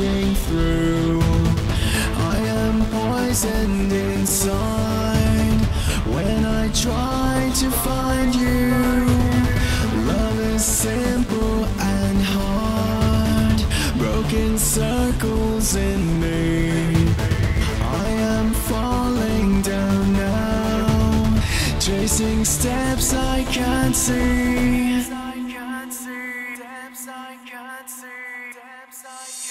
Through. I am poisoned inside when I try to find you. Love is simple and hard, broken circles in me. I am falling down now, tracing steps I can't see. Steps I can't see. Steps I can't see.